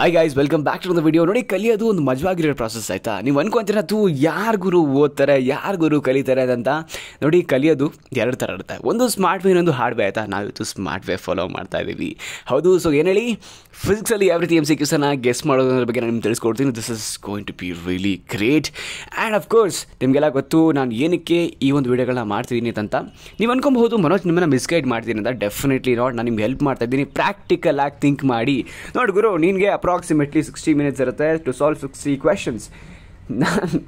Hi guys welcome back to ಒಂದು video ನೋಡಿ, ಕಲಿಯೋದು ಒಂದು ಮಜವಾಗಿರೋ ಪ್ರಾಸೆಸ್ ಆಯಿತಾ? ನೀವು ಅನ್ಕೊಂತೀರ, ತೂ, ಯಾರು ಗುರು ಓದ್ತಾರೆ, ಯಾರು ಗುರು ಕಲಿತಾರೆ ಅಂತ? ನೋಡಿ, ಕಲಿಯೋದು ಎರಡು ಥರ ಇರುತ್ತೆ. ಒಂದು ಸ್ಮಾರ್ಟ್ ವೇ ಇನ್ನೊಂದು ಹಾರ್ಡ್ ವೇ ಆಯಿತಾ? ನಾವಿತ್ತು ಸ್ಮಾರ್ಟ್ ವೇ ಫಾಲೋ ಮಾಡ್ತಾ ಇದ್ದೀವಿ. ಹೌದು ಸೊ ಏನು ಹೇಳಿ? ಫಿಸಿಕ್ಸಲ್ಲಿ ಯಾವ ರೀತಿ ಎಂ ಸಿ ಕ್ಯೂಸನ್ನು ಗೆಸ್ ಮಾಡೋದ್ರ ಬಗ್ಗೆ ನಾನು ನಿಮ್ಗೆ ತಿಳಿಸ್ಕೊಡ್ತೀನಿ. This is going to be really great and of course ನಿಮಗೆಲ್ಲ ಗೊತ್ತು, ನಾನು ಏನಕ್ಕೆ ಈ ಒಂದು ವಿಡಿಯೋಗಳನ್ನ ಮಾಡ್ತಿದ್ದೀನಿ ಅಂತ. ನೀವು ಅನ್ಕೊಬಹುದು, ಮನೋಜ್ ನಿಮ್ಮನ್ನು ಮಿಸ್ಗೈಡ್ ಮಾಡ್ತೀನಿ ಅಂತ. ಡೆಫಿನೆಟ್ಲಿ ನಾಟ್ ನಾನು ನಿಮ್ಗೆ ಹೆಲ್ಪ್ ಮಾಡ್ತಾ ಇದ್ದೀನಿ. ಪ್ರಾಕ್ಟಿಕಲ್ ಆಗಿ ಥಿಂಕ್ ಮಾಡಿ. ನೋಡಿ ಗುರು, ನಿನಗೆ ಅಪ್ರಾಕ್ಸಿಮೇಟ್ಲಿ ಸಿಕ್ಸ್ಟಿ ಮಿನಿಟ್ಸ್ ಇರುತ್ತೆ ಟು ಸಾಲ್ವ್ ಸಿಕ್ಸ್ಟಿ ಕ್ವೆಶನ್ಸ್ ನಾನು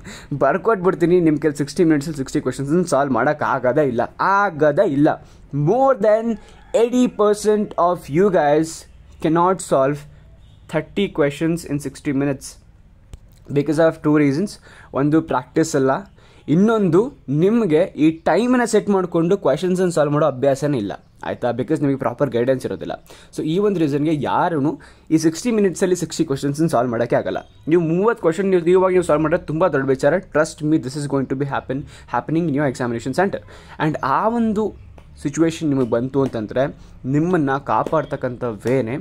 ಬರ್ಕೊಟ್ಬಿಡ್ತೀನಿ ನಿಮ್ಮ ಕೆಲಸ ಸಿಕ್ಸ್ಟಿ ಮಿನಿಟ್ಸಲ್ಲಿ ಸಿಕ್ಸ್ಟಿ ಕ್ವೆಶನ್ಸ್ ಸಾಲ್ವ್ ಮಾಡೋಕ್ಕಾಗೋದೇ ಇಲ್ಲ. ಆಗೋದೇ ಇಲ್ಲ. More than eighty percent of you guys cannot solve thirty questions in sixty minutes because of two reasons ಒಂದು ಪ್ರಾಕ್ಟೀಸ್ ಅಲ್ಲ. ಇನ್ನೊಂದು, ನಿಮಗೆ ಈ ಟೈಮನ್ನು ಸೆಟ್ ಮಾಡಿಕೊಂಡು ಕ್ವೆಶನ್ಸನ್ನು ಸಾಲ್ವ್ ಮಾಡೋ ಅಭ್ಯಾಸನೇ ಇಲ್ಲ. ಆಯಿತಾ? ಬಿಕಾಸ್ ನಿಮಗೆ ಪ್ರಾಪರ್ ಗೈಡೆನ್ಸ್ ಇರೋದಿಲ್ಲ. ಸೊ ಈ ಒಂದು ರೀಸನ್ಗೆ ಯಾರೂ ಈ ಸಿಕ್ಸ್ಟಿ ಮಿನಿಟ್ಸಲ್ಲಿ ಸಿಕ್ಸ್ಟಿ ಕ್ವಶನ್ಸನ್ನು ಸಾಲ್ವ್ ಮಾಡೋಕ್ಕೆ ಆಗಲ್ಲ. ನೀವು ಮೂವತ್ತು ಕ್ವಶನ್ ನೀವು ಇವಾಗ ನೀವು ಸಾಲ್ವ್ ಮಾಡೋದು ತುಂಬ ದೊಡ್ಡ ವಿಚಾರ. Trust me this is going to be happen happening new examination centre and ಆ ಒಂದು ಸಿಚುವೇಶನ್ ನಿಮಗೆ ಬಂತು ಅಂತಂದರೆ ನಿಮ್ಮನ್ನು ಕಾಪಾಡ್ತಕ್ಕಂಥ ವೇನೆ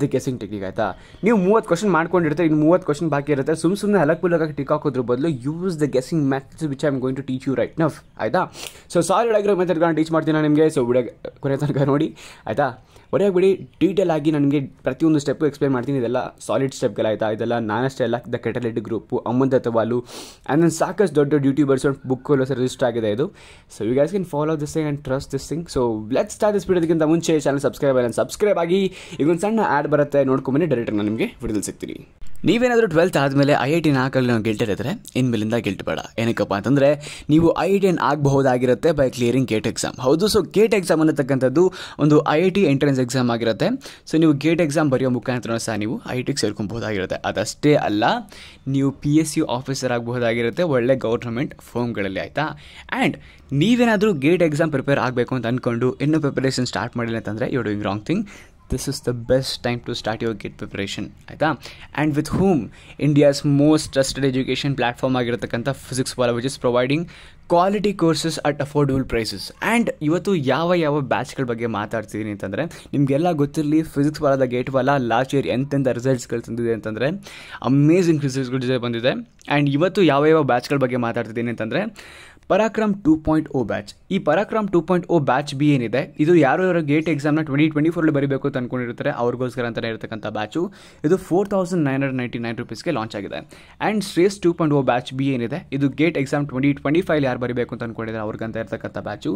ದಿ ಗೆಸಿಂಗ್ ಟೆಕ್ನಿಕ್ ಆಯಿತಾ? ನೀವು ಮೂವತ್ತು ಕ್ವಶನ್ ಮಾಡ್ಕೊಂಡಿರ್ತಾರೆ, ಇನ್ನು ಮೂವತ್ತು ಕ್ವಶನ್ ಬಾಕಿ ಇರುತ್ತೆ. ಸುಮ್ಮ ಸುಮ್ಮನೆ ಹಲಕ್ ಪುಲಕಾಗಿ ಟಿಕ್ ಹಾಕೋದ್ರ ಬದಲು use the guessing maths which I am going to teach you right enough ಆಯಿತಾ ಸೊ ಸಾರಿ ಆಗಿರೋ ಮೆಥಡ್ಗಳನ್ನ ಟೀಚ್ ಮಾಡ್ತೀನಿ ನಾನು ನಿಮಗೆ. ಸೊ ವಿಡಿಯೋ ಕೊನೆ ತನಕ ನೋಡಿ. ಆಯಿತಾ? ಹೊರಗೆ ಬಿಡಿ ಡೀಟೇಲ್ ಆಗಿ ನನಗೆ ಪ್ರತಿಯೊಂದು ಸ್ಟೆಪ್ಪು ಎಕ್ಸ್ಪ್ಲೈನ್ ಮಾಡ್ತೀನಿ. ಇದೆಲ್ಲ ಸಾಲಿಡ್ ಸ್ಟೆಪ್ಗಳಾಯ್ತಾ ಇದೆಲ್ಲ ನಾನಷ್ಟೇ ಎಲ್ಲ ದ ಕೆಟಲೆಟ್ ಗ್ರೂಪು ಅಮ್ಮನ್ ದತ್ತವಾಲು ಆ್ಯಂಡ್ ನನ್ನ ಸಾಕಷ್ಟು ದೊಡ್ಡ ಯೂಟ್ಯೂಬರ್ಸ್ ಬುಕ್ ಸರ್ ರಿಜಿಸ್ಟರ್ ಆಗಿದೆ ಇದು. So you guys can follow this thing and trust this thing so let start this ಬಿಡೋದಕ್ಕಿಂತ ಮುಂಚೆ ಚಾನಲ್ ಸಬ್ಸ್ಕ್ರೈಬ್ ಆಗಿ ಸಬ್ಸ್ಕ್ರೈಬ್ ಆಗಿ, ಈಗ ಒಂದು ಸಣ್ಣ ಆ್ಯಡ್ ಬರುತ್ತೆ. ನೋಡ್ಕೊಂಬನ್ನಿ ಡೈರೆಕ್ಟ್ ನಾನು ನಿಮಗೆ ವಿಡಿಯೋದಲ್ಲಿ ಸಿಗ್ತೀನಿ. ನೀವೇನಾದರೂ ಟ್ವೆಲ್ತ್ ಆದಮೇಲೆ ಐ ಐ ಟಿನ ಹಾಕಲು ನಾವು ಗೆಲ್ಟಿರಿದ್ರೆ ಇನ್ಮೇಲಿಂದ ಗೆಲ್ಟ್ ಬೇಡ. ಏನಕ್ಕಪ್ಪ ಅಂತಂದರೆ, ನೀವು ಐ ಐ ಟಿ ಎನ್ ಆಗಬಹುದಾಗಿರುತ್ತೆ ಬೈ ಕ್ಲಿಯರಿಂಗ್ ಗೇಟ್ ಎಕ್ಸಾಮ್ ಹೌದು ಸೊ ಗೇಟ್ ಎಕ್ಸಾಮ್ ಅನ್ನತಕ್ಕಂಥದ್ದು ಒಂದು I I T entrance exam ಆಗಿರುತ್ತೆ. ಸೊ ನೀವು ಗೇಟ್ ಎಕ್ಸಾಮ್ ಬರೆಯೋ ಮುಖಾಂತರ ಸಹ ನೀವು ಐ ಐ ಟಿಗೆ ಸೇರ್ಕೊಬಹುದಾಗಿರುತ್ತೆ. ಅದಷ್ಟೇ ಅಲ್ಲ, ನೀವು ಪಿ ಎಸ್ ಯು ಆಫೀಸರ್ ಆಗಬಹುದಾಗಿರುತ್ತೆ, ಒಳ್ಳೆ ಗೌರ್ಮೆಂಟ್ ಫೋಮ್ಗಳಲ್ಲಿ ಆಯಿತಾ? ಆ್ಯಂಡ್ ನೀವೇನಾದರೂ ಗೇಟ್ ಎಕ್ಸಾಮ್ ಪ್ರಿಪೇರ್ ಆಗಬೇಕು ಅಂತ ಅಂದ್ಕೊಂಡು ಇನ್ನೂ ಪ್ರಿಪರೇಷನ್ ಸ್ಟಾರ್ಟ್ ಮಾಡಿಲ್ಲ ಅಂತಂದರೆ you doing wrong thing this is the best time to start your GATE preparation ಆಯಿತಾ? And with whom India's most trusted education platform ಆಗಿರತಕ್ಕಂಥ Physics Wallah which is providing quality courses at affordable prices and ಇವತ್ತು ಯಾವ ಯಾವ ಬ್ಯಾಚ್ಗಳ ಬಗ್ಗೆ ಮಾತಾಡ್ತಿದ್ದೀನಿ ಅಂತಂದರೆ, ನಿಮಗೆಲ್ಲ ಗೊತ್ತಿರಲಿ ಫಿಸಿಕ್ಸ್ ವಾಲದ ಗೇಟ್ ವಾಲ ಲಾಸ್ಟ್ ಇಯರ್ ಎಂತೆಂಥ ರಿಸಲ್ಟ್ಸ್ಗಳು ತಂದಿದೆ ಅಂತಂದರೆ ಅಮೇಝಿಂಗ್ ರಿಸಲ್ಟ್ಸ್ಗಳು ಬಂದಿದೆ. ಆ್ಯಂಡ್ ಇವತ್ತು ಯಾವ ಯಾವ ಬ್ಯಾಚ್ಗಳ ಬಗ್ಗೆ ಮಾತಾಡ್ತಿದ್ದೀನಿ ಅಂತಂದರೆ Parakram two point O batch. ಈ Parakram two point O batch B ಏನಿದೆ, ಇದು ಯಾರು ಯಾರು ಗೇಟ್ ಎಕ್ಸಾಮ್ನ ಟ್ವೆಂಟಿ ಟ್ವೆಂಟಿ ಫೋರಲ್ಲಿ ಬರೀಬೇಕು ಅಂತ ಅನ್ಕೊಂಡಿರ್ತಾರೆ, ಅವ್ರಿಗೋಸ್ಕರ ಅಂತಲೇ ಇರತಕ್ಕಂಥ ಬ್ಯಾಚು. ಇದು four thousand nine hundred ninety nine ರುಪೀಸ್ಗೆ launch ಆಗಿದೆ. And ಸ್ಟ್ರೇಸ್ two point O batch B ಏನಿದೆ, ಇದು GATE exam twenty twenty five ಯಾರು ಬರಬೇಕು ಅಂತ ಅನ್ಕೊಂಡಿದ್ದಾರೆ ಅವ್ರಿಗಂತ ಇರತಕ್ಕಂಥ ಬ್ಯಾಚು.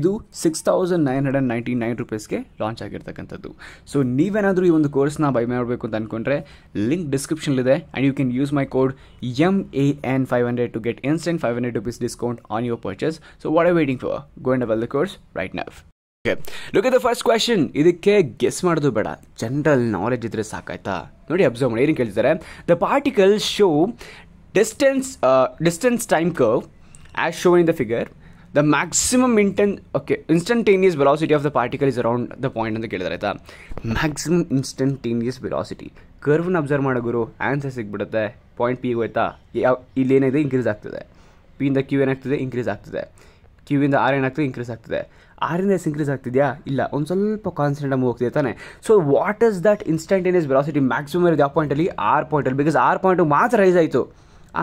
ಇದು six thousand nine hundred ninety nine ರುಪೀಸ್ಗೆ launch ಆಗಿರ್ತಕ್ಕಂಥದ್ದು. ಸೊ ನೀವೇನಾದರೂ ಈ ಒಂದು ಕೋರ್ಸ್ನ ಬೈ ಮಾಡಬೇಕು ಅಂತ ಅನ್ಕೊಂಡ್ರೆ ಲಿಂಕ್ ಡಿಸ್ಕ್ರಿಪ್ಷನ್ ಇದೆ and you can use my code M A N five hundred to get instant five hundred rupees discount on your purchase so what are waiting for go and well the course right now. Okay look the first question ಇದಕ್ಕೆ guess ಮಾಡೋದು ಬೇಡ. General knowledge ಇದ್ರೆ ಸಾಕಾಯ್ತಾ? ನೋಡಿ observe ಮಾಡಿ. ಏನು ಕೇಳ್ತಿದ್ದಾರೆ the particle show distance distance time curve as shown in the figure the maximum intent okay instantaneous velocity of the particle is around the point ಅಂತ ಕೇಳಿದಾರೆ ಆಯ್ತಾ? ಮ್ಯಾಕ್ಸಿಮಮ್ ಇನ್ಸ್ಟಂಟೇನಿಯಸ್ ವೆಲಾಸಿಟಿ ಕರ್ವ್ನ observe ಮಾಡೋ ಗುರು. ಆನ್ಸರ್ ಸಿಗ್ಬಿಡುತ್ತೆ. ಪಾಯಿಂಟ್ ಪಿ ಯಾವ ಇಲ್ಲೇನಿದೆ increase ಆಗ್ತದೆ. ಪಿಯಿಂದ ಕ್ಯೂ ಏನಾಗ್ತದೆ? ಇನ್ಕ್ರೀಸ್ ಆಗ್ತದೆ. ಕ್ಯೂ ಇಂದ ಆರ್ ಏನಾಗ್ತದೆ? ಇನ್ಕ್ರೀಸ್ ಆಗ್ತದೆ. ಆರಿಂದ ಎಸ್ ಇನ್ಕ್ರೀಸ್ ಆಗ್ತಿದೆಯಾ? ಇಲ್ಲ. ಒಂದು ಸ್ವಲ್ಪ ಕಾನ್ಸ್ಟೆಂಟ್ ಆಗಿ ಹೋಗ್ತಿದೆ ತಾನೆ. So what is that instantaneous velocity maximum ಇರೋದು ಯಾವ ಪಾಯಿಂಟಲ್ಲಿ ಆರ್ ಪಾಯಿಂಟಲ್ಲಿ ಬಿಕಾಸ್ ಆರ್ ಪಾಯಿಂಟ್ ಮಾತ್ರ ರೈಸ್ ಆಯಿತು.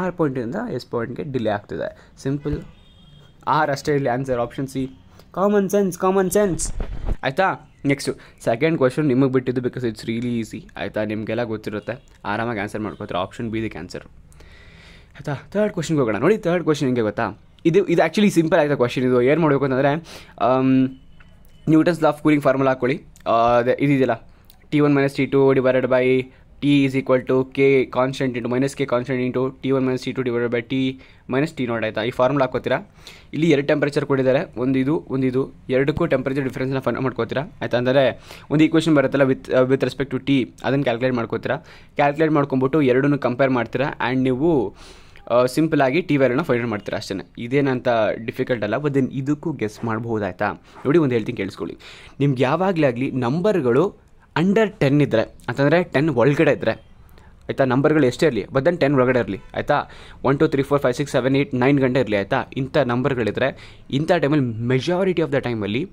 ಆರ್ ಪಾಯಿಂಟಿಂದ ಎಸ್ ಪಾಯಿಂಟ್ಗೆ ಡಿಲೇ ಆಗ್ತಿದೆ. ಸಿಂಪಲ್ ಆರ್ ಅಷ್ಟೇ ಇಲ್ಲಿ answer option C common sense common sense ಆಯಿತಾ? ನೆಕ್ಸ್ಟು ಸೆಕೆಂಡ್ ಕ್ವಶನ್ ನಿಮಗೆ ಬಿಟ್ಟಿದ್ದು ಬಿಕಾಸ್ ಇಟ್ಸ್ ರಿಯಲಿ ಈಸಿ ಆಯಿತಾ? ನಿಮಗೆಲ್ಲ ಗೊತ್ತಿರುತ್ತೆ. ಆರಾಮಾಗಿ ಆನ್ಸರ್ ಮಾಡ್ಕೋತಾರೆ? ಆಪ್ಷನ್ ಬಿ ದಿಕ್ಕೆ ಆನ್ಸರ್ ಆಯಿತಾ ತರ್ಡ್ ಕ್ವಶನ್ಗೆ ಹೋಗೋಣ. ನೋಡಿ ತರ್ಡ್ ಕ್ವಶನ್ ಹಿಂಗೆ ಗೊತ್ತಾ? ಇದು ಇದು ಆ್ಯಕ್ಚುಲಿ ಸಿಂಪಲ್ ಆಗಿದೆ ಕ್ವಶನ್ ಇದು. ಏನು ಮಾಡಬೇಕು ಅಂತಂದರೆ ನ್ಯೂಟನ್ಸ್ ಲಾಫ್ ಕೂಲಿಂಗ್ ಫಾರ್ಮುಲಾ ಹಾಕ್ಕೊಳ್ಳಿ ಇದಿದೆಯಲ್ಲ. T one minus T two divided by T is equal to K constant into minus K constant into T one minus T two divided by T minus T naught ಆಯಿತಾ? ಈ formula ಹಾಕೋತೀರಾ ಇಲ್ಲಿ ಎರಡು temperature ಕೊಟ್ಟಿದ್ದಾರೆ. ಒಂದು ಇದು ಒಂದು ಇದು. ಎರಡಕ್ಕೂ ಟೆಂಪರೇಚರ್ ಡಿಫ್ರೆನ್ಸ್ನ ಫೈಂಡ್ ಮಾಡ್ಕೋತೀರಾ? ಆಯ್ತಾ? ಅಂದರೆ, ಒಂದು ಈಕ್ವೇಷನ್ ಬರುತ್ತಲ್ಲ with with respect to T ಅದನ್ನು ಕ್ಯಾಲ್ಕುಲೇಟ್ ಮಾಡ್ಕೋತೀರಾ? ಕ್ಯಾಲ್ಕುಲೇಟ್ ಮಾಡ್ಕೊಂಬಿಟ್ಟು ಎರಡನ್ನೂ ಕಂಪೇರ್ ಮಾಡ್ತೀರಾ? ಆ್ಯಂಡ್ ನೀವು ಸಿಂಪಲ್ ಆಗಿ ಟಿ ವ್ಯಾಲ್ಯೂನ ಫೈಂಡ್ ಮಾಡ್ತೀರಾ ಅಷ್ಟೇ ಇದೇನಂತ ಡಿಫಿಕಲ್ಟ್ ಅಲ್ಲ ಬಟ್ ದೆನ್ ಇದಕ್ಕೂ ಗೆಸ್ ಮಾಡ್ಬೋದಾಯ್ತಾ ನೋಡಿ ಒಂದು ಹೇಳ್ತೀನಿ ಕೇಳಿಸ್ಕೊಳ್ಳಿ. ನಿಮ್ಗೆ ಯಾವಾಗಲೇ ಆಗಲಿ ನಂಬರ್ಗಳು ಅಂಡರ್ ಟೆನ್ ಇದ್ದರೆ ಅಂತಂದರೆ ಟೆನ್ ಒಳಗಡೆ ಇದ್ದರೆ ಆಯಿತಾ? ನಂಬರ್ಗಳು ಎಷ್ಟೇ ಇರಲಿ ಬಟ್ ದೆನ್ ಟೆನ್ ಒಳಗಡೆ ಇರಲಿ, ಆಯಿತಾ? One two three four five six seven eight nine ಗಂಟೆ ಇರಲಿ, ಆಯಿತಾ? ಇಂಥ ನಂಬರ್ಗಳಿದ್ದರೆ ಇಂಥ ಟೈಮಲ್ಲಿ ಮೆಜಾರಿಟಿ ಆಫ್ ದ ಟೈಮಲ್ಲಿ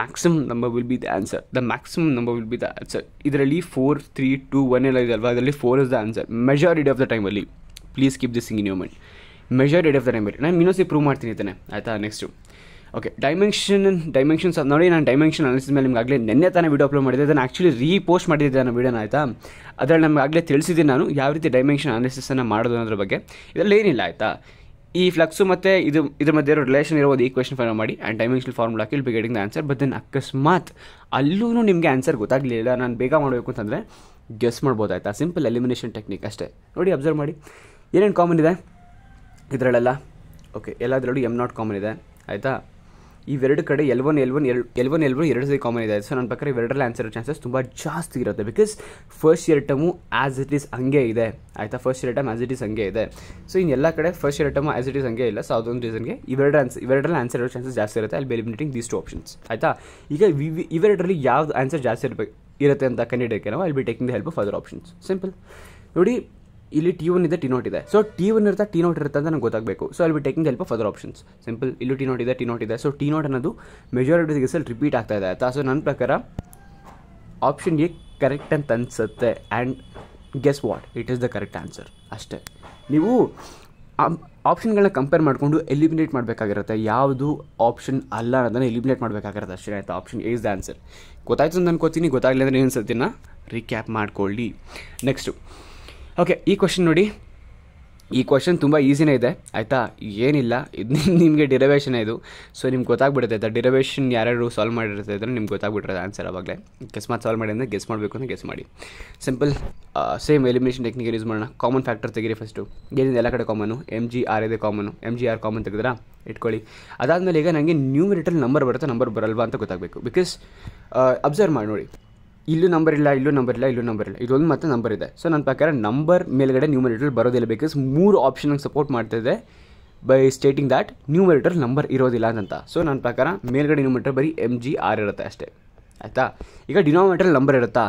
maximum number will be the answer the maximum number will be the answer ಇದರಲ್ಲಿ ಫೋರ್ ತ್ರೀ ಟೂ ಒನ್ ಎಲ್ಲ ಇದೆ ಅಲ್ವಾ? ಅದರಲ್ಲಿ four is the answer majority of the ಟೈಮಲ್ಲಿ please keep this in moment majority of the ಟೈಮಲ್ಲಿ ನಾನು ಇನ್ನೊಂದ್ಸಿ prove ಮಾಡ್ತೀನಿ ತಾನೆ. ಆಯಿತಾ? ನೆಕ್ಸ್ಟು ಓಕೆ ಡೈಮೆನ್ಷನ್ ಡೈಮೆನ್ಷನ್ಸ್ ನೋಡಿ ನಾನು ಡೈಮೆನ್ಷನ್ ಅನಿಸಿದ ಮೇಲೆ ನಿಮ್ಗೆ ಆಗಲೇ ನಿನ್ನೆ ತಾನೇ ವೀಡಿಯೋ ಅಪ್ಲೋಡ್ ಮಾಡಿದ್ದೆ. ಅದನ್ನು ಆ್ಯಕ್ಚುಲಿ ರೀಪೋಸ್ಟ್ ಮಾಡಿದ್ದೆ ನಾನು ವಿಡಿಯೋನ ಆಯಿತಾ? ಅದರಲ್ಲಿ ನಮ್ಗೆ ಆಗಲೇ ತಿಳಿಸಿದ್ದೀನಿ ನಾನು ಯಾವ ರೀತಿ ಡೈಮೆನ್ಷನ್ ಅನಾಲಿಸಿಸನ್ನು ಮಾಡೋದು ಅನ್ನೋದ್ರ ಬಗ್ಗೆ. ಇದರಲ್ಲಿ ಏನಿಲ್ಲ, ಆಯಿತಾ? ಈ ಫ್ಲಕ್ಸು ಮತ್ತು ಇದು, ಇದ್ರ ಮಧ್ಯೆ ಇರೋ ರಿಲೇಷನ್ ಈ ಈಕ್ವೇಷನ್ ಫಾಲೋ ಮಾಡಿ and dimension formula hockey be getting the answer but then ಅಕಸ್ಮಾತ್ ಅಲ್ಲೂ ನಿಮಗೆ ಆನ್ಸರ್ ಗೊತ್ತಾಗಲಿಲ್ಲ. ನಾನು ಬೇಗ ಮಾಡಬೇಕು ಅಂತಂದರೆ ಗೆಸ್ ಮಾಡ್ಬೋದು, ಆಯಿತಾ? ಸಿಂಪಲ್ ಎಲಿಮಿನೇಷನ್ ಟೆಕ್ನಿಕ್ ಅಷ್ಟೇ. ನೋಡಿ ಅಬ್ಸರ್ವ್ ಮಾಡಿ. ಏನೇನು ಕಾಮನ್ ಇದೆ? ಇದರಲ್ಲೆಲ್ಲ? ಓಕೆ ಎಲ್ಲದರಲ್ಲೂ ಎಂ ನಾಟ್ ಕಾಮನ್ ಇದೆ. ಆಯಿತಾ? ಇವೆರಡು ಕಡೆ L one L one L L one L one ಎರಡು ಸರಿ ಕಾಮನ್ ಇದೆ. ಸೊ ನನ್ನ ಪ್ರಕಾರ ಇವೆರಡರಲ್ಲಿ ಆನ್ಸರ್ ಚಾನ್ಸಸ್ ತುಂಬ ಜಾಸ್ತಿ ಇರುತ್ತೆ. Because first year term as it is ಹಂಗೆ ಇದೆ. ಆಯಿತಾ? First year term as it is ಹಂಗೆ ಇದೆ. ಸೊ ಇನ್ನು ಎಲ್ಲ ಕಡೆ first year term as it is ಹಂಗೆ ಇಲ್ಲ. ಸೊ ಅದೊಂದು ರೀಸನ್ಗೆ ಇವೆರಡು ಆನ್ಸರ್ ಇವೆರಡರಲ್ಲಿ ಆನ್ಸರ್ ಇರೋ ಚಾನ್ಸಸ್ ಜಾಸ್ತಿ ಇರುತ್ತೆ. ಅಲ್ಲಿ ಎಲಿಮಿನೇಟಿಂಗ್ ದೀಸ್ ಟು ಆಪ್ಷನ್ಸ್ ಆಯಿತಾ? ಈಗ ಇವೆರಡರಲ್ಲಿ ಯಾವ್ದು ಆನ್ಸರ್ ಜಾಸ್ತಿ ಇರಬೇಕು ಇರುತ್ತೆ ಅಂತ ಕಂಡಿಡಿಯೋಕೆ ನಾವು ಅಲ್ಲಿ be taking the help of other options simple ನೋಡಿ ಇಲ್ಲಿ ಟಿ ಒನ್ ಇದೆ ಟಿ ನೋಟ್ ಇದೆ. ಸೊ ಟಿ ಒನ್ ಇರುತ್ತೆ ಟಿ ನೋಟ್ ಇರುತ್ತೆ ಅಂತ ನಂಗೆ ಗೊತ್ತಾಗಬೇಕು. ಸೊ ಅಲ್ಲಿ be taking help of other options simple ಇಲ್ಲೂ ಟಿ ನೋಟ್ ಇದೆ ಟಿ ನೋಟ್ ಇದೆ. ಸೊ ಟಿ ನೋಟ್ ಅನ್ನೋದು ಮೆಜಾರಿಟಿ ಕೇಸಲ್ಲಿ ರಿಪೀಟ್ ಆಗ್ತಾ ಇದೆ ಸೊ ನನ್ನ ಪ್ರಕಾರ ಆಪ್ಷನ್ ಎ ಕರೆಕ್ಟ್ ಅಂತ ಅನ್ಸುತ್ತೆ. And guess what it is the correct answer ಅಷ್ಟೇ. ನೀವು ಆಪ್ಷನ್ಗಳನ್ನ ಕಂಪೇರ್ ಮಾಡಿಕೊಂಡು ಎಲಿಮಿನೇಟ್ ಮಾಡಬೇಕಾಗಿರುತ್ತೆ. ಯಾವುದು ಆಪ್ಷನ್ ಅಲ್ಲ ಅನ್ನೋದನ್ನು ಎಲಿಮಿನೇಟ್ ಮಾಡಬೇಕಾಗಿರುತ್ತೆ. ಅಷ್ಟೇ ಆಯಿತಾ? Option A is the answer ಗೊತ್ತಾಯ್ತು ಅಂತ ಅನ್ಕೋತೀನಿ. ಗೊತ್ತಾಗಲಿಲ್ಲ ಅಂದರೆ ಏನು ಸತಿನ ರೀಕ್ಯಾಪ್ ಮಾಡ್ಕೊಳ್ಳಿ. ನೆಕ್ಸ್ಟು ಓಕೆ ಈ ಕ್ವಶನ್ ನೋಡಿ. ಈ ಕ್ವಶನ್ ತುಂಬ ಈಸಿನೇ ಇದೆ. ಆಯಿತಾ? ಏನಿಲ್ಲ. ಇದು ನಿಮಗೆ ಡಿರವೇಷನ್ ಇದು. ಸೊ ನಿಮ್ಗೆ ಗೊತ್ತಾಗ್ಬಿಡುತ್ತೆ. ಆಯಿತಾ ಡಿರವೇಷನ್ ಯಾರ್ಯಾರು ಸಾಲ್ವ್ ಮಾಡಿರುತ್ತೆ ಅಂದರೆ ನಿಮ್ಗೆ ಗೊತ್ತಾಗ್ಬಿಟ್ಟಿರೋದು ಆನ್ಸರ್ ಆವಾಗಲೇ. ಅಕಸ್ಮಾತ್ ಸಾಲ್ವ್ ಮಾಡಿ ಅಂದರೆ ಗೆಸ್ ಮಾಡಬೇಕು ಅಂದರೆ ಗೆಸ್ ಮಾಡಿ. Simple same elimination technique use ಮಾಡೋಣ. ಕಾಮನ್ ಫ್ಯಾಕ್ಟರ್ ತೆಗೀರಿ ಫಸ್ಟು ಏನಿದೆ? ಎಲ್ಲ ಕಡೆ ಕಾಮನು ಎಂ ಜಿ ಆರ್ ಇದೆ common M G R common ತೆಗೆದ್ರಾ ಇಟ್ಕೊಳ್ಳಿ. ಅದಾದಮೇಲೆ ಈಗ ನನಗೆ ನ್ಯೂಮಿರೇಟಲ್ ನಂಬರ್ ಬರುತ್ತೆ ನಂಬರ್ ಬರಲ್ವಾ ಅಂತ ಗೊತ್ತಾಗಬೇಕು. ಬಿಕಾಸ್ ಅಬ್ಸರ್ವ್ ಮಾಡಿ ನೋಡಿ. ಇಲ್ಲೂ ನಂಬರ್ ಇಲ್ಲ, ಇಲ್ಲೂ ನಂಬರ್ ಇಲ್ಲ, ಇಲ್ಲೂ ನಂಬರ್ ಇಲ್ಲ. ಇದೊಂದು ಮತ್ತೆ ನಂಬರ್ ಇದೆ. ಸೊ ನನ್ನ ಪ್ರಕಾರ ನಂಬರ್ ಮೇಲ್ಗಡೆ ನ್ಯೂಮರೇಟರ್ ಬರೋದಿಲ್ಲ ಬಿಕಾಸ್ ಮೂರು ಆಪ್ಷನ್ ಸಪೋರ್ಟ್ ಮಾಡ್ತಿದೆ by stating that numerator number ಇರೋದಿಲ್ಲ ಅಂತ. ಸೊ ನನ್ನ ಪ್ರಕಾರ ಮೇಲ್ಗಡೆ ನ್ಯೂಮರೇಟರ್ ಬರೀ ಎಂ ಜಿ ಆರ್ ಇರುತ್ತೆ ಅಷ್ಟೇ. ಆಯಿತಾ? ಈಗ ಡಿನಾಮಿನೇಟರ್ ನಂಬರ್ ಇರುತ್ತಾ?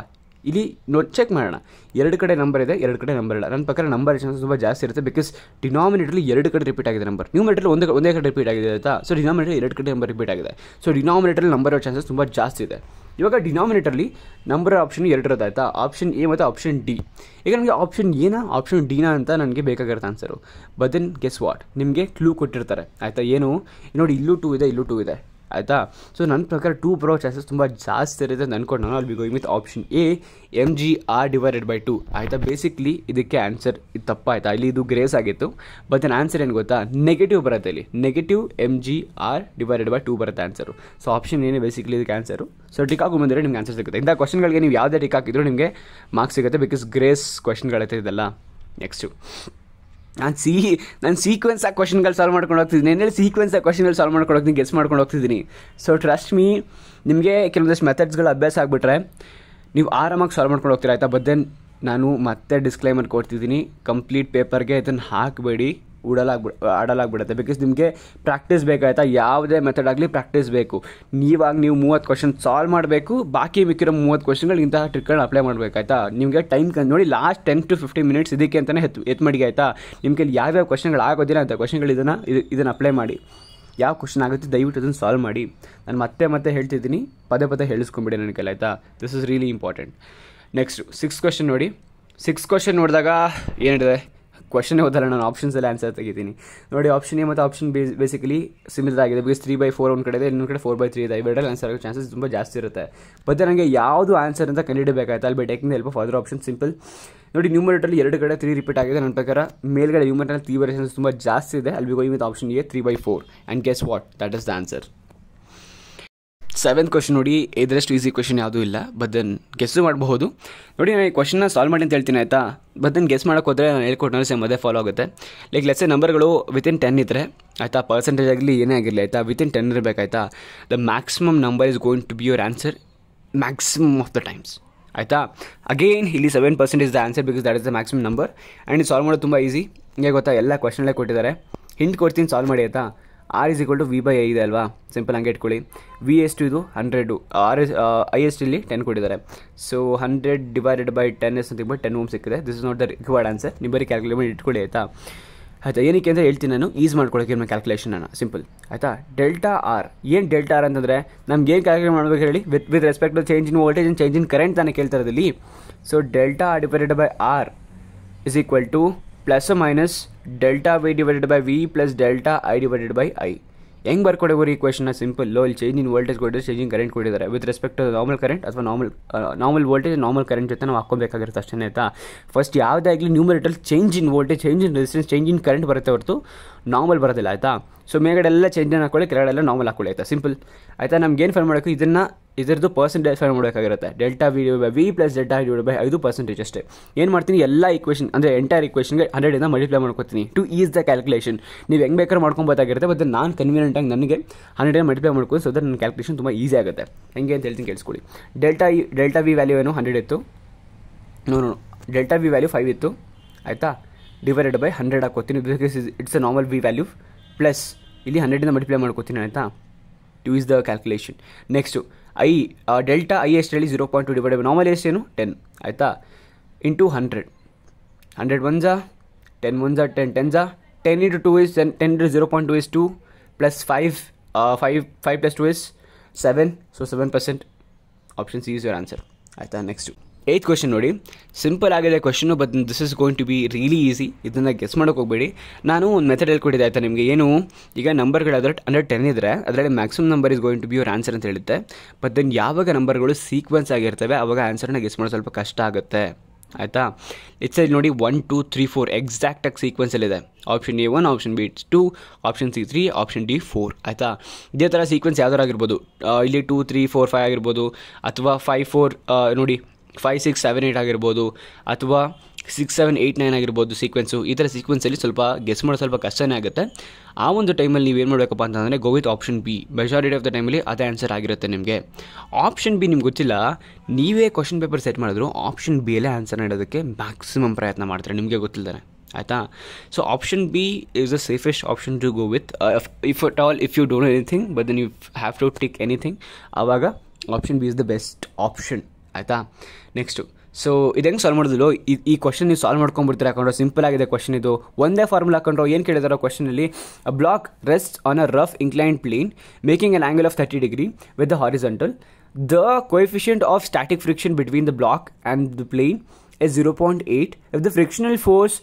ಇಲ್ಲಿ ನೋಟ್ ಚೆಕ್ ಮಾಡೋಣ. ಎರಡು ಕಡೆ ನಂಬರ್ ಇದೆ, ಎರಡು ಕಡೆ ನಂಬರ್ ಇಲ್ಲ. ನನ್ನ ಪ್ರಕಾರ ನಂಬರ್ ಚಾನ್ಸಸ್ ತುಂಬ ಜಾಸ್ತಿ ಇರುತ್ತೆ ಬಿಕಾಸ್ ಡಿನಾಮಿನೇಟರ್ಲಿ ಎರಡು ಕಡೆ ರಿಪೀಟ್ ಆಗಿದೆ ನಂಬರ್ ನ್ಯೂಮಿನೇಟರ್ ಒಂದೇ ಒಂದೇ ಕಡೆ ರಿಪೀಟ್ ಆಗಿದೆ ಆಯಿತಾ? ಸೊ ಡಿನಾಮಿನೇಟರ್ ಎರಡು ಕಡೆ ನಂಬರ್ ರಿಪೀಟ್ ಆಗಿದೆ. ಸೊ ಡಿನಾಮಿನೇಟರ್ಲಿ ನಂಬರ್ ಇರೋ ಚಾನ್ಸಸ್ ತುಂಬ ಜಾಸ್ತಿ ಇದೆ. ಇವಾಗ ಡಿನಾಮಿನೇಟರ್ಲಿ ನಂಬರ್ ಆಪ್ಷನ್ ಎರಡು ಇರುತ್ತೆ ಆಯಿತಾ? ಆಪ್ಷನ್ ಎ ಮತ್ತು ಆಪ್ಷನ್ ಡಿ ಈಗ ನನಗೆ ಆಪ್ಷನ್ ಎನ ಆಪ್ಷನ್ ಡಿನ ಅಂತ ನನಗೆ ಬೇಕಾಗಿರುತ್ತೆ answer but then then guess what ನಿಮಗೆ ಕ್ಲೂ ಕೊಟ್ಟಿರ್ತಾರೆ. ಆಯಿತಾ? ಏನು? ನೋಡಿ, ಇಲ್ಲೂ ಟೂ ಇದೆ, ಇಲ್ಲೂ ಟೂ ಇದೆ. ಆಯಿತಾ? ಸೊ ನನ್ನ ಪ್ರಕಾರ ಟೂ ಬರೋ ಚಾನ್ಸಸ್ ತುಂಬ ಜಾಸ್ತಿ ಇರುತ್ತೆ ಅಂತ ಅನ್ಕೊಂಡು ನಾನು ಅಲ್ಲಿ going with option A M G R divided by two ಆಯಿತಾ? ಬೇಸಿಕ್ಲಿ ಇದಕ್ಕೆ ಆನ್ಸರ್ ಇದು ತಪ್ಪಾಯ್ತಾ? ಇಲ್ಲಿ ಇದು ಗ್ರೇಸ್ ಆಗಿತ್ತು. ಬಟ್ ನನ್ನ ಆನ್ಸರ್ ಏನು ಗೊತ್ತಾ? ನೆಗೆಟಿವ್ ಬರುತ್ತೆ ಇಲ್ಲಿ. Negative M G R divided by two ಬರುತ್ತೆ ಆನ್ಸರು ಸೊ ಆಪ್ಷನ್ ಏನೇ ಬೇಸಿಕ್ಲಿ ಇದಕ್ಕೆ ಆನ್ಸರು ಸೊ ಟಿಕ್ ಹಾಕಿ ಬಂದರೆ ನಿಮ್ಗೆ ಆನ್ಸರ್ ಸಿಗುತ್ತೆ. ಇಂಥ ಕ್ವಶನ್ಗಳಿಗೆ ನೀವು ಯಾವುದೇ ಟಿಕ್ ಹಾಕಿದ್ರು ನಿಮಗೆ ಮಾರ್ಕ್ಸ್ ಸಿಗುತ್ತೆ ಬಿಕಾಸ್ ಗ್ರೇಸ್ ಕ್ವಶನ್ಗಳೈತೆ ಇದೆಲ್ಲ. ನೆಕ್ಸ್ಟು ನಾನು ಸಿ, ನಾನು ಸೀಕ್ವೆನ್ಸ್ ಆ ಕ್ವಶನ್ಗಳು ಸಾಲ್ವ್ ಮಾಡ್ಕೊಂಡು ಹೋಗ್ತಿದ್ದೀನಿ. ಏನೇಳಿ ಸೀಕ್ವೆನ್ಸ್ ಆ ಕ್ವಶನ್ಗಳು ಸಾಲ್ವ್ ಮಾಡ್ಕೊಂಡು ಹೋಗ್ತೀನಿ ಗೆಸ್ ಮಾಡ್ಕೊಂಡು ಹೋಗ್ತಿದ್ದೀನಿ. ಸೊ ಟ್ರಸ್ಟ್ ಮೀ ನಿಮಗೆ ಕೆಲವೊಂದಷ್ಟು ಮೆಥಡ್ಸ್ಗಳು ಅಭ್ಯಾಸ ಆಗಿಬಿಟ್ರೆ ನೀವು ಆರಾಮಾಗಿ ಸಾಲ್ವ್ ಮಾಡ್ಕೊಂಡು ಹೋಗ್ತೀರಾ, ಆಯಿತಾ? ಬಟ್ ದೆನ್ ನಾನು ಮತ್ತೆ ಡಿಸ್ಕ್ಲೈಮರ್ ಕೊಡ್ತಿದ್ದೀನಿ. ಕಂಪ್ಲೀಟ್ ಪೇಪರ್ಗೆ ಇದನ್ನು ಹಾಕಬೇಡಿ. ಉಡಲಾಗ್ಬಿಡ್, ಆಡಲಾಗ್ಬಿಡುತ್ತೆ. ಬಿಕಾಸ್ ನಿಮಗೆ ಪ್ರಾಕ್ಟೀಸ್ ಬೇಕಾಯ್ತಾ? ಯಾವುದೇ ಮೆಥಡ್ ಆಗಲಿ ಪ್ರಾಕ್ಟೀಸ್ ಬೇಕು. ನೀವಾಗ ನೀವು ಮೂವತ್ತು ಕ್ವಶನ್ ಸಾಲ್ವ್ ಮಾಡಬೇಕು, ಬಾಕಿ ಮಿಕ್ಕಿರೋ ಮೂವತ್ತು ಕ್ವಶನ್ಗಳು ಇಂತಹ ಟ್ರಿಕ್ಗಳನ್ನ ಅಪ್ಲೈ ಮಾಡಬೇಕಾಯ್ತಾ? ನಿಮಗೆ ಟೈಮ್ ನೋಡಿ last ten to fifteen minutes ಇದಕ್ಕೆ ಅಂತಲೇ ಎತ್ತು ಎತ್ತು ಮಡಿಗೆ ಆಯಿತಾ? ನಿಮಗೆ ಯಾವ್ಯಾವ ಕ್ವಶನ್ಗಳು ಆಗೋದಿಲ್ಲ ಅಂತ ಕ್ವಶನ್ಗಳು ಇದನ್ನು, ಇದು, ಇದನ್ನು ಅಪ್ಲೈ ಮಾಡಿ. ಯಾವ ಕ್ವಶನ್ ಆಗುತ್ತೆ ದಯವಿಟ್ಟು ಅದನ್ನು ಸಾಲ್ವ್ ಮಾಡಿ. ನಾನು ಮತ್ತೆ ಮತ್ತೆ ಹೇಳ್ತಿದ್ದೀನಿ. ಪದೇ ಪದೇ ಹೇಳಿಸ್ಕೊಂಬಿಡಿ ನನಗೆ ಕೈಲಿ ಆಯಿತಾ this is really important next six question ನೋಡಿ. ಸಿಕ್ಸ್ ಕ್ವಶನ್ ನೋಡಿದಾಗ ಏನಿದೆ? ಕ್ವಶನ್ ಓದಲ್ಲ ನಾನು ಆಪ್ಷನ್ಸ್ ಎಲ್ಲ ಆನ್ಸರ್ ತೆಗಿತೀನಿ. ನೋಡಿ ಆಪ್ಷನ್ ಎ ಮತ್ತು ಆಪ್ಷನ್ ಬಿ ಬೇಸಿಕಲಿ ಸಿಮಿಲರ್ ಆಗಿದೆ. ಬಿಕಾಸ್ ತ್ರೀ ಬೈ ಫೋರ್ ಒಂದು ಕಡೆ ಇದೆ ಇನ್ನೊಂದು ಕಡೆ ಫೋರ್ ಬೈ ತ್ರೀ ಇದೆ. ಇವೆರಡಲ್ಲಿ ಆನ್ಸರ್ ಆಗೋ ಚಾನ್ಸಸ್ ತುಂಬ ಜಾಸ್ತಿ ಇರುತ್ತೆ. ಬಟ್ ನನಗೆ ಯಾವುದು ಆನ್ಸರ್ ಅಂತ ಕಂಡುಹಿಡಬೇಕಾಯ್ತು ಅಲ್ಲಿ by taking help of other option simple ನೋಡಿ ನ್ಯೂಮರೇಟರ್ಲಿ ಎರಡು ಕಡೆ ತ್ರೀ ರಿಪೀಟ್ ಆಗಿದೆ. ನನ್ನ ಪ್ರಕಾರ ಮೇಲ್ಗಡೆ ನ್ಯೂಮರೇಟರ್ ತ್ರೀ ಬೈ ತುಂಬ ಜಾಸ್ತಿ ಇದೆ. ಅಲ್ಲಿ going with option A three by four and guess what that is the answer seventh question ನೋಡಿ ಇದರಷ್ಟು ಈಸಿ ಕ್ವಶನ್ ಯಾವುದೂ ಇಲ್ಲ. ಬಟ್ ದೆನ್ ಗೆಸ್ಸು ಮಾಡಬಹುದು. ನೋಡಿ, ನಾನು ಈ ಕ್ವಶನ್ನ ಸಾಲ್ವ್ ಮಾಡಿ ಅಂತ ಹೇಳ್ತೀನಿ, ಆಯಿತಾ? ಬಟ್ ದೆನ್ ಗೆಸ್ ಮಾಡೋಕೆ ಹೋದರೆ ನಾನು ಹೇಳ್ಕೊಟ್ಟು ಸೇಮ್ ಅದೇ ಫಾಲೋ ಆಗುತ್ತೆ. ಲೈಕ್ ಲೆಸ್ಸೆ ನಂಬರ್ಗಳು ವಿತಿನ್ ಟೆನ್ ಇದ್ದರೆ ಆಯಿತಾ? ಪರ್ಸೆಂಟೇಜ್ ಆಗಲಿ ಏನೇ ಆಗಿರಲಿ, ಆಯಿತಾ? Within ten ಇರಬೇಕಾಯ್ತಾ the maximum number is going to be your answer maximum of the times ಆಯಿತಾ? ಅಗೇನ್ ಇಲ್ಲಿ seven percent is the answer because that is the maximum number and solve ಮಾಡೋದು ತುಂಬ ಈಸಿ ಹೇಗೆ ಗೊತ್ತಾ, ಎಲ್ಲ ಕ್ವಶನ್ಲೇ ಕೊಟ್ಟಿದ್ದಾರೆ. ಹಿಂಟ್ ಕೊಡ್ತೀನಿ solve ಮಾಡಿ, ಆಯಿತಾ? R is equal to V by I ಇದೆ ಅಲ್ವಾ? ಸಿಂಪಲ್ ಹಂಗೆ ಇಟ್ಕೊಳ್ಳಿ. ವಿ ಎಷ್ಟು ಇದು hundred R is I is ಇಲ್ಲಿ ಟೆನ್ ಕೊಟ್ಟಿದ್ದಾರೆ. So hundred divided by ten is ಅಂತ ಟೆನ್ ಓಮ್ ಸಿಕ್ಕಿದೆ. This is not the required answer ನೀವು ಬರೀ ಕ್ಯಾಲ್ಕುಲೇಟ್ ಇಟ್ಕೊಳ್ಳಿ, ಆಯಿತಾ? ಆಯಿತಾ, ಏನಕ್ಕೆ ಅಂತ ಹೇಳ್ತೀನಿ ನಾನು. ಈಸ್ ಮಾಡ್ಕೊಳಕ್ಕೆ ಕ್ಯಾಲ್ಕುಲೇಷನ್ ಕ್ಯಾಲ್ಕುಲೇಷನನ್ನು ಸಿಂಪಲ್ ಆಯಿತಾ? ಡೆಲ್ಟಾ ಆರ್ ಏನು ಡೆಲ್ಟಾ ಆರ್ ಅಂತಂದರೆ, ನಮ್ಗೆ ಏನು ಕ್ಯಾಲ್ಕುಲೇಟ್ ಮಾಡಬೇಕು ಹೇಳಿ? With with respect to change in voltage and change in current ತಾನೇ ಕೇಳ್ತಾ ಇರೋದಿಲ್ಲಿ so delta divided by R is equal to plus minus delta V divided by V plus delta I divided by I ಹೆಂಗೆ ಬರ್ಕೊಡೋರು ಈ ಕ್ವೆಶನ್ನ simple ಲೋ, ಇಲ್ಲಿ change in voltage ಕೊಟ್ಟಿದ್ದಾರೆ changing current ಕೊಟ್ಟಿದ್ದಾರೆ with respect to normal current ಅಥವಾ normal normal voltage normal current ಜೊತೆ ನಾವು ಹಾಕೋಬೇಕಾಗಿರುತ್ತೆ ಅಷ್ಟೇ ಆಯಿತಾ? ಫಸ್ಟ್ ಯಾವುದೇ ಆಗಲಿ numerator change in voltage change in resistance change in current ಬರುತ್ತೆ ಹೊರತು ನಾರ್ಮಲ್ ಬರೋದಿಲ್ಲ ಆಯಿತಾ? ಸೊ ಮೇಗಡೆ ಎಲ್ಲ ಚೇಂಜ್ ಹಾಕೊಳ್ಳಿ ಕೆಳಗಡೆಲ್ಲ ನಾರ್ಮಲ್ ಹಾಕೊಳ್ಳಿ ಆಯಿತಾ ಸಿಂಪಲ್ ಆಯಿತಾ? ನಮ್ಗೆ ಏನು ಫೈನ್ ಮಾಡಬೇಕು? ಇದನ್ನು, ಇದರದ್ದು percentage find ಮಾಡಬೇಕಾಗಿರುತ್ತೆ. Delta V by V plus delta divide by ಐದು ಪರ್ಸೆಂಟೇಜ್ ಅಷ್ಟೇ. ಏನು ಮಾಡ್ತೀನಿ? ಎಲ್ಲ ಇಕ್ವೇಷನ್ ಅಂದರೆ ಎಂಟೈರ್ ಇಕ್ವೇಷನ್ಗೆ ಹಂಡ್ರೆಡಿಂದ ಮಲ್ಟಿಪ್ಲೈ ಮಾಡ್ಕೊತೀನಿ. ಟು ಈಸ್ ದ ಕ್ಯಾಲ್ಕುಲೇಷನ್ ನೀವು ಹೆಂಗೆ ಬೇಕಾದ್ರೆ ಮಾಡ್ಕೊಬೋದಾಗಿರುತ್ತೆ ಬಟ್ ನಾನು ಕನ್ವೀನಿಯಂಟಾಗಿ ನನಗೆ ಹಂಡ್ರೆಡ್ ಮಲ್ಟಿಪ್ಲೈ ಮಾಡ್ಕೊಂಡು ಸೊ ದಟ್ ನನ್ನ ಕ್ಯಾಲ್ಕುಲೇಷನ್ ತುಂಬ ಈಸಿ ಆಗುತ್ತೆ. ಹೆಂಗೆ ಅಂತ ಹೇಳ್ತೀನಿ ಕೇಳಿಸ್ಕೊಳ್ಳಿ. Delta E delta V value ಏನು? ಹಂಡ್ರೆಡ್ ಇತ್ತು. No delta V value five ಇತ್ತು. ಆಯಿತಾ? ಡಿವೈಡೆಡ್ ಬೈ ಹಂಡ್ರೆಡ್ ಹಾಕೋತೀನಿ because it's a normal V value plus ಇಲ್ಲಿ ಹಂಡ್ರೆಡಿಂದ ಮಲ್ಟಿಪ್ಲೈ ಮಾಡ್ಕೋತೀನಿ ಆಯಿತಾ? To is the calculation next I delta I ಎಷ್ಟು ಹೇಳಿ zero point two divide by normal ಎಷ್ಟು ಏನು ಟೆನ್ ಆಯಿತಾ? ಇಂಟು ಹಂಡ್ರೆಡ್ ಹಂಡ್ರೆಡ್ ಒನ್ ಜಾ ಟೆನ್ ಒನ್ ಜಾ ಟೆನ್ ಟೆನ್ ಜಾ ten into two is ten ten into zero point two is two plus five five five plus two is seven so seven percent option C is your answer ಆಯಿತಾ next eighth question ನೋಡಿ. Simple ಆಗಿದೆ question but this is going to be really easy ಇದನ್ನು guess ಮಾಡೋಕೆ ಹೋಗಬೇಡಿ. ನಾನು ಒಂದು method ಹೇಳ್ಕೊಟ್ಟಿದ್ದೆ ಆಯಿತಾ ನಿಮಗೆ. ಏನು? ಈಗ ನಂಬರ್ಗಳು ಅದರ ಅಂದರೆ ಟೆನ್ ಇದ್ದರೆ ಅದರಲ್ಲಿ maximum number is going to be your answer ಅಂತ ಹೇಳುತ್ತೆ. ಬಟ್ ದೆನ್ ಯಾವಾಗ ನಂಬರ್ಗಳು ಸೀಕ್ವೆನ್ಸ್ ಆಗಿರ್ತವೆ ಆವಾಗ ಆನ್ಸರ್ನ ಗೆಸ್ ಮಾಡೋದು ಸ್ವಲ್ಪ ಕಷ್ಟ ಆಗುತ್ತೆ. ಆಯಿತಾ? ಇಟ್ಸ್ ಸೈಡ್ ನೋಡಿ ಒನ್ ಟು ತ್ರೀ ಫೋರ್ ಎಕ್ಸಾಕ್ಟಾಗಿ ಸೀಕ್ವೆನ್ಸಲ್ಲಿದೆ option A one option B two option C three option D four ಆಯಿತಾ? ಇದೇ ಥರ ಸೀಕ್ವೆನ್ಸ್ ಯಾವ್ದಾರು ಆಗಿರ್ಬೋದು. ಇಲ್ಲಿ ಟೂ ತ್ರೀ ಫೋರ್ ಫೈವ್ ಆಗಿರ್ಬೋದು. ಅಥವಾ ಫೈವ್ ಫೋರ್ ನೋಡಿ ಫೈವ್ ಸಿಕ್ಸ್ ಸೆವೆನ್ ಏಯ್ಟ್ ಆಗಿರ್ಬೋದು ಅಥವಾ ಸಿಕ್ಸ್ ಸೆವೆನ್ ಏಯ್ಟ್ ನೈನ್ ಆಗಿರ್ಬೋದು ಸೀಕ್ವೆನ್ಸು ಈ ಥರ ಸೀಕ್ವೆನ್ಸಲ್ಲಿ ಸ್ವಲ್ಪ ಗೆಸ್ ಮಾಡೋದು ಸ್ವಲ್ಪ ಕಷ್ಟನೇ ಆಗುತ್ತೆ. ಆ ಒಂದು ಟೈಮಲ್ಲಿ ನೀವು ಏನು ಮಾಡಬೇಕಪ್ಪ ಅಂತಂದರೆ go with option B majority of the ಟೈಮಲ್ಲಿ ಅದೇ ಆನ್ಸರ್ ಆಗಿರುತ್ತೆ ನಿಮಗೆ. ಆಪ್ಷನ್ ಬಿ ನಿಮ್ಗೆ ಗೊತ್ತಿಲ್ಲ. ನೀವೇ ಕ್ವಶನ್ ಪೇಪರ್ ಸೆಟ್ ಮಾಡಿದ್ರು ಆಪ್ಷನ್ ಬಿಯಲ್ಲೇ ಆನ್ಸರ್ ನೀಡೋದಕ್ಕೆ ಮ್ಯಾಕ್ಸಿಮಮ್ ಪ್ರಯತ್ನ ಮಾಡ್ತಾರೆ ನಿಮಗೆ ಗೊತ್ತಿಲ್ಲದೆ ಆಯಿತಾ? So option B is the safest option to go with if at all if you don't anything but then you have to tick anything ಆವಾಗ option B is the best option ಆಯಿತಾ? Next so ಇದು ಹೆಂಗೆ solve ಮಾಡಿದ್ಲು ಈ ಈ question ನೀವು solve ಮಾಡ್ಕೊಂಡ್ಬಿಡ್ತೀರ ಹಾಕೊಂಡ್ರೆ ಸಿಂಪಲ್ ಆಗಿದೆ ಕ್ವಶನ್ ಇದು. ಒಂದೇ ಫಾರ್ಮುಲಾ ಹಾಕೊಂಡ್ರೆ ಏನು ಕೇಳಿದಾರೋ ಕ್ವಶನಲ್ಲಿ a block rest on a rough incline plane making an angle of thirty degree with the horizontal the coefficient of static friction between the block and the plane point eight if the frictional force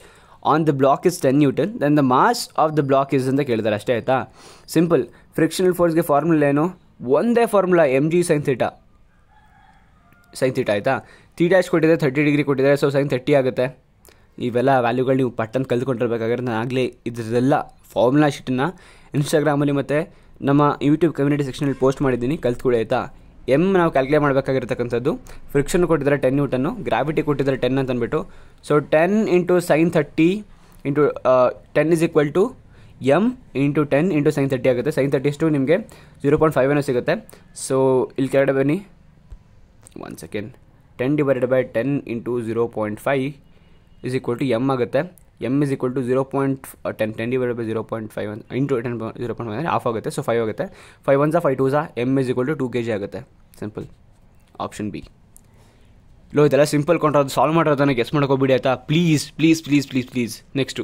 on the block is ten newton then the mass of the block is ಅಂತ ಕೇಳಿದಾರೆ ಅಷ್ಟೇ, ಆಯಿತಾ? Simple frictional ಫೋರ್ಸ್ಗೆ formula ಏನು? ಒಂದೇ formula M G sine theta sine theta ಆಯಿತಾ? ತೀ ಎಷ್ಟು ಕೊಟ್ಟಿದೆ ಥರ್ಟಿ ಡಿಗ್ರಿ ಕೊಟ್ಟಿದ್ದಾರೆ ಸೊ ಸೈನ್ ತರ್ಟಿ ಆಗುತ್ತೆ. ಇವೆಲ್ಲ ವ್ಯಾಲ್ಯೂಗಳು ನೀವು ಪಟ್ಟಂತ ಕಲ್ತ್ಕೊಂಡಿರ್ಬೇಕಾದ್ರೆ ನಾನು ಆಗಲೇ ಇದರದೆಲ್ಲ ಫಾರ್ಮುಲಾ ಶೀಟನ್ನು ಇನ್ಸ್ಟಾಗ್ರಾಮಲ್ಲಿ ಮತ್ತು ನಮ್ಮ ಯೂಟ್ಯೂಬ್ ಕಮ್ಯುನಿಟಿ ಸೆಕ್ಷನಲ್ಲಿ ಪೋಸ್ಟ್ ಮಾಡಿದ್ದೀನಿ ಕಲ್ತ್ಕೊಳ್ಳಿ ಆಯಿತಾ? ಎಂ ನಾವು ಕ್ಯಾಲ್ಕುಲೇಟ್ ಮಾಡಬೇಕಾಗಿರ್ತಕ್ಕಂಥದ್ದು ಫ್ರಿಕ್ಷನ್ ಕೊಟ್ಟಿದ್ದಾರೆ ಟೆನ್ ನ್ಯೂಟನ್ನು ಗ್ರಾವಿಟಿ ಕೊಟ್ಟಿದ್ದಾರೆ ಟೆನ್ ಅಂತ ಅಂದ್ಬಿಟ್ಟು. So ten into sine thirty into ten is equal to M into ten into sine thirty ಆಗುತ್ತೆ. ಸೈನ್ ಥರ್ಟಿ ಇಷ್ಟು ನಿಮಗೆ ಜೀರೋ ಪಾಯಿಂಟ್ ಫೈವ್ ಏನೋ ಸಿಗುತ್ತೆ. ಸೊ ಇಲ್ಲಿ ಕೆಳಗಡೆ ಬನ್ನಿ. One second ten divided by ten into zero point five is equal to M ಆಗುತ್ತೆ. M is equal to zero point ten ten divided by zero point five one into ten zero point five half ಆಗುತ್ತೆ so five ಆಗುತ್ತೆ. Five ones five two Jha M is equal to two K G ಆಗುತ್ತೆ. Simple option B ಲೋ, ಇದೆಲ್ಲ simple ಕೊಂಡ್ರೆ ಅದು ಸಾಲ್ವ್ ಮಾಡೋದನ್ನು guess ಮಾಡ್ಕೋಬಿಡಿ ಆಯ್ತಾ? Please please please please please next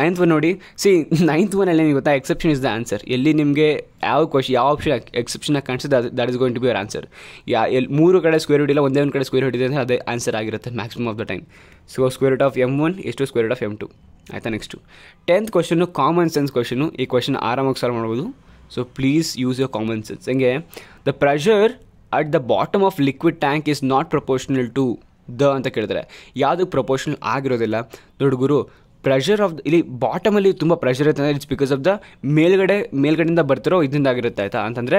ninth one ನೋಡಿ. ಸಿ ನೈನ್ತ್ ಒನಲ್ಲಿ ಏನು ಗೊತ್ತಾ ಎಕ್ಸೆಪ್ಷನ್ ಇಸ್ ದ ಆನ್ಸರ್ ಎಲ್ಲಿ ನಿಮಗೆ ಯಾವ ಕ್ವಶನ್ ಯಾವ ಆಪ್ಷನ್ ಎಕ್ಸೆಪ್ಷನಾಗಿ ಕಾಣಿಸಿದೆ ಅದು that is going to be our answer yeah ಎಲ್ಲಿ ಮೂರು ಕಡೆ ಸ್ಕ್ವೇರ್ ಹೊಡಿಲ್ಲ ಒಂದೇ ಒಂದು ಕಡೆ ಸ್ಕ್ವೇರ್ ಹೊಡಿದೆ ಅಂದರೆ ಅದೇ ಆನ್ಸರ್ ಆಗಿರುತ್ತೆ maximum of the time so square root of M one ಎಷ್ಟು square root of M two ಆಯಿತಾ next tenth question common sense question ಈ ಕ್ವಶನ್ ಆರಾಮಾಗಿ ಸಾಲ್ವ್ ಮಾಡ್ಬೋದು. So please use your common sense ಹಂಗೆ? The pressure at the bottom of liquid tank is not proportional to the ಅಂತ ಕೇಳಿದ್ರೆ. ಯಾವುದಕ್ಕೆ proportional ಆಗಿರೋದಿಲ್ಲ? ದೊಡ್ಡ ಗುರು ಪ್ರೆಷರ್ ಆಫ್ ಇಲ್ಲಿ ಬಾಟಮಲ್ಲಿ ತುಂಬ ಪ್ರೆಷರ್ ಇರುತ್ತೆ ಅಂದರೆ ಇಟ್ಸ್ ಬಿಕಾಸ್ ಆಫ್ ದ ಮೇಲ್ಗಡೆ ಮೇಲ್ಗಡೆಯಿಂದ ಬರ್ತಿರೋ ಇದರಿಂದ ಆಗಿರುತ್ತೆ ಆಯಿತಾ? ಅಂತಂದರೆ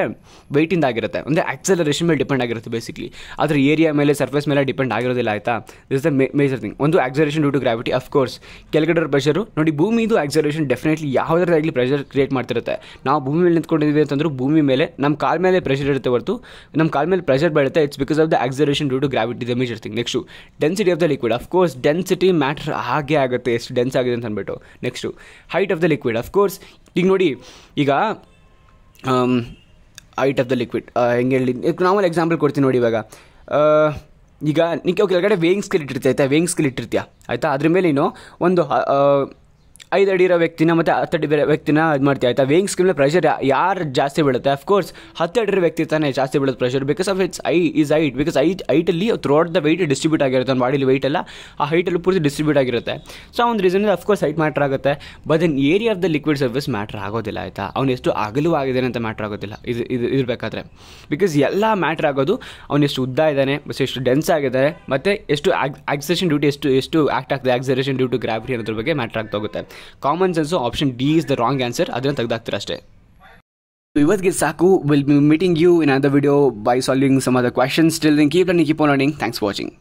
ವೆಯ್ಟಿಂದ ಆಗಿರುತ್ತೆ ಅಂದರೆ ಆಕ್ಸಲರೇಷನ್ ಮೇಲೆ ಡಿಪೆಂಡ್ ಆಗಿರುತ್ತೆ ಬೇಸಿಕ್ಲಿ ಅದ್ರ ಏರಿಯಾ ಮೇಲೆ ಸರ್ಫೇಸ್ ಮೇಲೆ ಡಿಪೆಂಡ್ ಆಗಿರೋದಿಲ್ಲ, ಆಯಿತಾ? ದಿಸ್ ದ ಮೇಜರ್ ಥಿಂಗ್ ಒಂದು acceleration due to gravity of course ಕೆಳಗಡೆ ಪ್ರೆಷರು ನೋಡಿ, ಭೂಮಿದು ಆಕ್ಸಲರೇಷನ್ ಡೆಫಿನೆಟ್ಲಿ ಯಾವುದರದಾಗಲಿ ಪ್ರೆಷರ್ ಕ್ರಿಯೇಟ್ ಮಾಡ್ತಿರುತ್ತೆ. ನಾವು ಭೂಮಿ ಮೇಲೆ ನಿಂತ್ಕೊಂಡಿದ್ದೀವಿ ಅಂತಂದ್ರೆ ಭೂಮಿ ಮೇಲೆ ನಮ್ಮ ಕಾಲ ಮೇಲೆ ಪ್ರೆಷರ್ ಇರುತ್ತೆ ಹೊರತು ನಮ್ಮ ಕಾಲ ಮೇಲೆ ಪ್ರೆಷರ್ ಬೀಳುತ್ತೆ. It's because of the acceleration due to gravity the major thing next density of the liquid of course density matter ಹಾಗೆ ಆಗುತ್ತೆ. ಎಷ್ಟು ಡೆನ್ಸ್ ಆಗಿದೆ ಅಂತ ಅಂದ್ಬಿಟ್ಟು. Next height of the liquid of course ಈಗ ನೋಡಿ, ಈಗ ಹೈಟ್ ಆಫ್ ದ ಲಿಕ್ವಿಡ್ ಹೆಂಗೆ ಹೇಳಿ ನಾರ್ಮಲ್ ಎಕ್ಸಾಂಪಲ್ ಕೊಡ್ತೀನಿ ನೋಡಿ ಇವಾಗ. ಈಗ ನೀವು ಕೆಳಗಡೆ ವೇಯಿಂಗ್ ಸ್ಕಿಲ್ ಇಟ್ಟಿರ್ತೀಯ, ಆಯಿತಾ? ವೇಯಿಂಗ್ ಸ್ಕಿಲ್ ಇಟ್ಟಿರ್ತೀಯ, ಆಯಿತಾ? ಅದ್ರ ಮೇಲೆ ನೀನು ಒಂದು ಐದು ಅಡಿ ಇರೋ ವ್ಯಕ್ತಿನ ಮತ್ತು ಹತ್ತು ಅಡಿ ಬೇರೆ ವ್ಯಕ್ತಿನ ಇದು ಮಾಡ್ತೀವಿ ಆಯಿತಾ? ವೇಯಿಂಗ್ ಸ್ಕೀಮ್ನ ಪ್ರೆಷರ್ ಯಾರು ಜಾಸ್ತಿ ಬೀಳುತ್ತೆ? ಅಫ್ಕೋರ್ಸ್ ಹತ್ತು ಅಡಿ ವ್ಯಕ್ತಿ ತಾನೇ ಜಾಸ್ತಿ ಬೀಳುತ್ತೆ pressure because of it's I is height because I ಐಟಲ್ಲಿ throughout the weight distribute ಆಗಿರುತ್ತೆ. ಒಂದು ಬಾಡಿಲಿ ವೆಯ್ಟ್ ಎಲ್ಲ ಆ ಹೈಟಲ್ಲಿ ಪೂರ್ತಿ ಡಿಸ್ಟ್ರಿಬ್ಯೂಟ್ ಆಗಿರುತ್ತೆ. ಸೊ ಒಂದು reason of course height matter ಆಗುತ್ತೆ. But then area of the liquid surface matter ಆಗೋದಿಲ್ಲ, ಆಯಿತಾ? ಅವ್ನು ಎಷ್ಟು ಅಗಲವಾಗಿದ್ದಾನೆ ಅಂತ ಮ್ಯಾಟ್ರ್ ಆಗೋದಿಲ್ಲ. ಇದು ಇದು ಇರಬೇಕಾದ್ರೆ ಬಿಕಾಸ್ ಎಲ್ಲ ಮ್ಯಾಟ್ರ್ ಆಗೋದು ಅವ್ನು ಎಷ್ಟು ಉದ್ದ ಇದ್ದಾನೆ, ಮತ್ತು ಎಷ್ಟು ಡೆನ್ಸ್ ಆಗಿದ್ದಾರೆ ಮತ್ತು ಎಷ್ಟು ಆಕ್ಸರೇಷನ್ ಡ್ಯೂಟಿ ಎಷ್ಟು ಎಷ್ಟು ಆ್ಯಕ್ಟ್ ಆಗ್ತದೆ ಆಕ್ಸರೇಷನ್ ಡ್ಯೂ ಟು ಗ್ರಾವಿಟಿ ಅನ್ನೋದ್ರ ಬಗ್ಗೆ ಮ್ಯಾಟ್ರ್ ಆಗ್ತಾ ಹೋಗುತ್ತೆ. Common sense option D is the wrong answer ಅದನ್ನು ತೆಗೆದಾಕ್ತಾರೆ ಅಷ್ಟೇ. ಇವತ್ತಿಗೆ ಸಾಕು. Will be meeting you in other video by solving some other questions till then keep learning keep on learning thanks watching